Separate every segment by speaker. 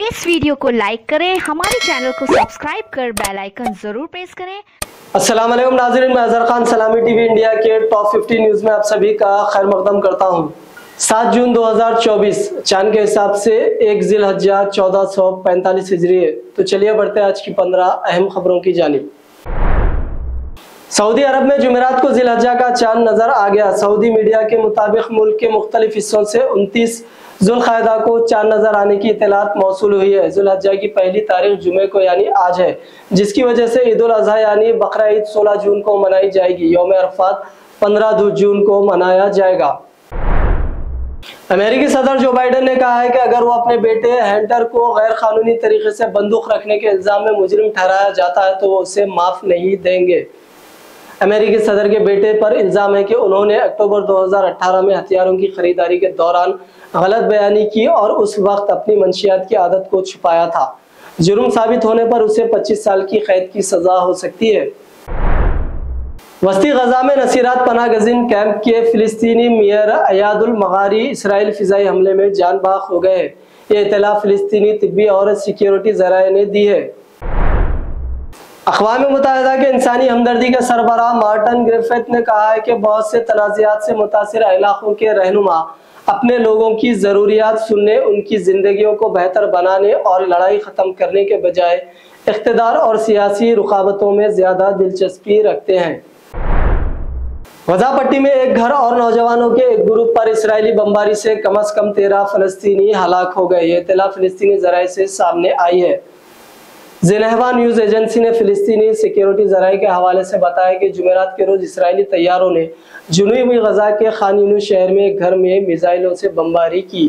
Speaker 1: اس video کو like کریں، ہمارے چینل کو سبسکرائب کر بیل آئیکن ضرور پیس کریں۔
Speaker 2: السلام علیکم ناظرین، میں Hazar Khan, Salami T V India کے ٹاپ ففٹی نیوز میں آپ سبھی کا خیر مقدم کرتا ہوں۔ سات جون دو ہزار چوبیس، چاند کے حساب سے ایک ذی الحجہ چودہ سو پینتالیس ہجری ہے۔ تو چلیے بڑھتے ہیں آج کی پندرہ اہم خبروں کی جانب۔ سعودی عرب میں جمعرات کو ذی الحجہ کا چاند نظر آ گیا۔ سعودی میڈیا کے مطابق ملک کے مختلف حصوں سے انتیس ذوالقاعدہ کو چاند نظر آنے کی اطلاعات موصول ہوئی ہے۔ ذوالحجہ کی پہلی تاریخ جمعہ کو یعنی آج ہے، جس کی وجہ سے عید الاضحیٰ یعنی بقرہ عید سولہ جون کو منائی جائے گی۔ یوم عرفات پندرہ دو جون کو منایا جائے گا۔ امریکی صدر جو بائیڈن نے کہا ہے کہ اگر وہ اپنے بیٹے ہینٹر کو غیر قانونی طریقے سے بندوق رکھنے کے الزام میں مجرم ٹھہرایا جاتا ہے تو وہ اسے معاف نہیں دیں گے۔ امریکی صدر کے بیٹے پر الزام ہے کہ انہوں نے اکتوبر دو ہزار اٹھارہ میں ہتھیاروں کی خریداری کے دوران غلط بیانی کی اور اس وقت اپنی منشیات کی عادت کو چھپایا تھا۔ جرم ثابت ہونے پر اسے پچیس سال کی قید کی سزا ہو سکتی ہے۔ وسطی غزہ میں نصیرات پناہ گزین کیمپ کے فلسطینی میئر ایاد المغاری اسرائیل فضائی حملے میں جان باخ ہو گئے۔ یہ اطلاع فلسطینی طبی اور سیکیورٹی ذرائع نے دی ہے۔ اخوام متحدہ کے انسانی ہمدردی کے سربراہ مارٹن گریفت نے کہا ہے کہ بہت سے تنازعات سے متاثرہ علاقوں کے رہنما اپنے لوگوں کی ضروریات سننے، ان کی زندگیوں کو بہتر بنانے اور لڑائی ختم کرنے کے بجائے اقتدار اور سیاسی رقابتوں میں زیادہ دلچسپی رکھتے ہیں۔ وزا پٹی میں ایک گھر اور نوجوانوں کے ایک گروپ پر اسرائیلی بمباری سے کم از کم تیرہ فلسطینی ہلاک ہو گئے۔ یہ اطلاع فلسطینی ذرائع سے سامنے آئی ہے۔ زلہوا نیوز ایجنسی نے فلسطینی سیکیورٹی ذرائع کے حوالے سے بتایا کہ جمعرات کے روز اسرائیلی طیاروں نے جنوبی غزہ کے خانینو شہر میں گھر میں میزائلوں سے بمباری کی۔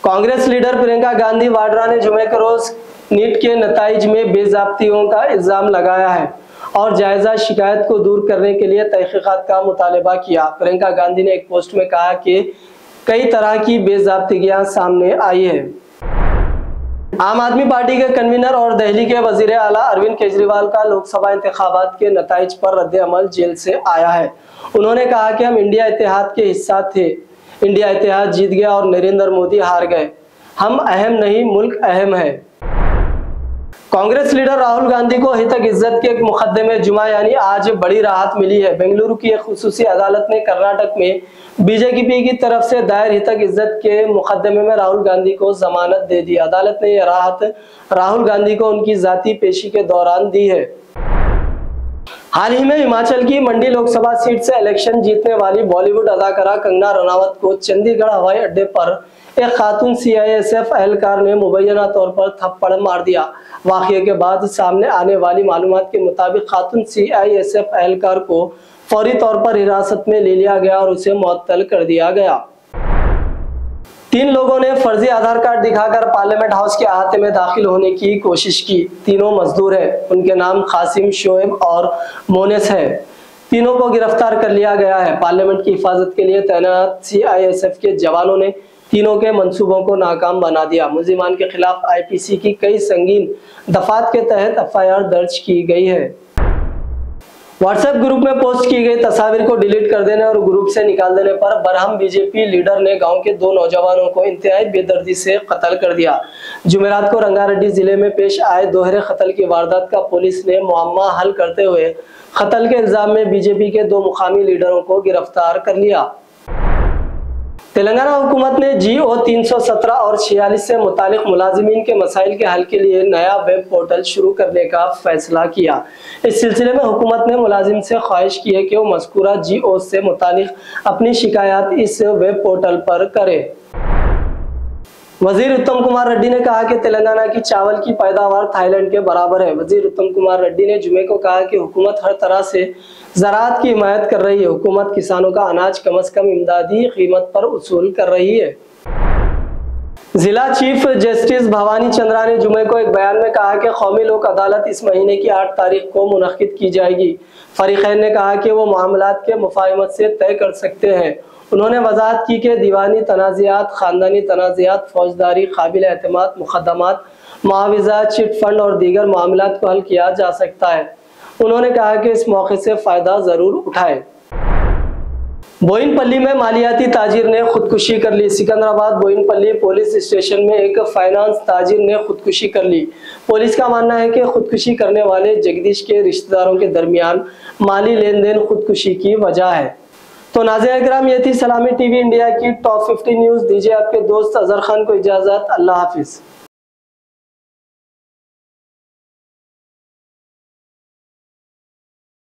Speaker 2: کانگریس لیڈر پرینکا گاندھی واڈرا نے جمعہ کے روز نیٹ کے نتائج میں بے ضابطیوں کا الزام لگایا ہے اور جائزہ شکایت کو دور کرنے کے لیے تحقیقات کا مطالبہ کیا۔ پرینکا گاندھی نے ایک پوسٹ میں کہا کہ کئی طرح کی بے ضابطگیاں سامنے آئی ہے عام آدمی پارٹی کے کنوینر اور دہلی کے وزیر اعلیٰ اروند کیجریوال کا لوک سبھا انتخابات کے نتائج پر رد عمل جیل سے آیا ہے۔ انہوں نے کہا کہ ہم انڈیا اتحاد کے حصہ تھے۔ انڈیا اتحاد جیت گیا اور نریندر مودی ہار گئے۔ ہم اہم نہیں، ملک اہم ہے۔ کانگریس لیڈر راہل گاندھی کو ہتک عزت کے ایک مقدمے جمعہ یعنی آج بڑی راحت ملی ہے۔ بنگلورو کی ایک خصوصی عدالت نے کرناٹک میں بی جے پی کی طرف سے دائر ہتک عزت کے مقدمے میں راہل گاندی کو ضمانت دے دی۔ عدالت نے یہ راحت راہل گاندھی کو ان کی ذاتی پیشی کے دوران دی ہے۔ حال ہی میں ہماچل کی منڈی لوک سبھا سیٹ سے الیکشن جیتنے والی بالی ووڈ اداکارہ کنگنا رناوت کو چندی گڑھ ہوائی اڈے پر ایک خاتون سی آئی ایس ایف اہلکار نے مبینہ طور پر تھپڑ مار دیا۔ واقعے کے بعد سامنے آنے والی معلومات کے مطابق خاتون سی آئی ایس ایف اہلکار کو فوری طور پر حراست میں لے لیا گیا اور اسے معتل کر دیا گیا۔ تین لوگوں نے فرضی آدھار کارڈ دکھا کر پارلیمنٹ ہاؤس کے احاطے میں داخل ہونے کی کوشش کی۔ تینوں مزدور ہیں۔ ان کے نام قاسم، شعیب اور مونس ہے تینوں کو گرفتار کر لیا گیا ہے۔ پارلیمنٹ کی حفاظت کے لیے تعینات سی آئی ایس ایف کے جوانوں نے تینوں کے منصوبوں کو ناکام بنا دیا۔ مزیمان کے خلاف آئی پی سی کی کئی سنگین دفعات کے تحت افائیار آئی درج کی گئی ہے۔ وارس اپ گروپ میں پوسٹ کی گئی تصاویر کو ڈیلیٹ کر دینے اور گروپ سے نکال دینے پر برہم بی جے پی لیڈر نے گاؤں کے دو نوجوانوں کو انتہائی بے دردی سے قتل کر دیا۔ جمعرات کو رنگاریڈی ضلع میں پیش آئے دوہرے قتل کی واردات کا پولیس نے معاملہ حل کرتے ہوئے قتل کے الزام میں بی جے پی کے دو مقامی لیڈروں کو گرفتار کر لیا۔ تلنگانہ حکومت نے جی او تین سو سترہ اور چھیالیس سے متعلق ملازمین کے مسائل کے حل کے لیے نیا ویب پورٹل شروع کرنے کا فیصلہ کیا۔ اس سلسلے میں حکومت نے ملازم سے خواہش کی ہے کہ وہ مذکورہ جی او سے متعلق اپنی شکایات اس ویب پورٹل پر کرے۔ وزیر اتم کمار رڈی نے کہا کہ تلنگانہ کی چاول کی پیداوار تھائی لینڈ کے برابر ہے۔ وزیر اتم کمار رڈی نے جمعے کو کہا کہ حکومت ہر طرح سے زراعت کی حمایت کر رہی ہے۔ حکومت کسانوں کا اناج کم از کم امدادی قیمت پر اصول کر رہی ہے۔ ضلع چیف جسٹس بھوانی چندرا نے جمعے کو ایک بیان میں کہا کہ قومی لوک عدالت اس مہینے کی آٹھ تاریخ کو منعقد کی جائے گی۔ فریقین نے کہا کہ وہ معاملات کے مفاہمت سے طے کر سکتے ہیں۔ انہوں نے وضاحت کی کہ دیوانی تنازعات، خاندانی تنازعات، فوجداری، قابل اعتماد، مقدمات، معاوضہ، چٹ فنڈ اور دیگر معاملات کو حل کیا جا سکتا ہے۔ انہوں نے کہا کہ اس موقع سے فائدہ ضرور اٹھائیں بوئن پلی میں مالیاتی تاجر نے خودکشی کر لی۔ سکندر آباد بوئن پلی پولیس اسٹیشن میں ایک فائنانس تاجر نے خودکشی کر لی۔ پولیس کا ماننا ہے کہ خودکشی کرنے والے جگدیش کے رشتہ داروں کے درمیان مالی لین دین خودکشی کی وجہ ہے۔ تو ناظر اکرام، یہ تھی سلامی ٹی وی انڈیا کی ٹاپ ففٹی نیوز۔ دیجیے آپ کے دوست اظہر خان کو اجازت۔ اللہ حافظ۔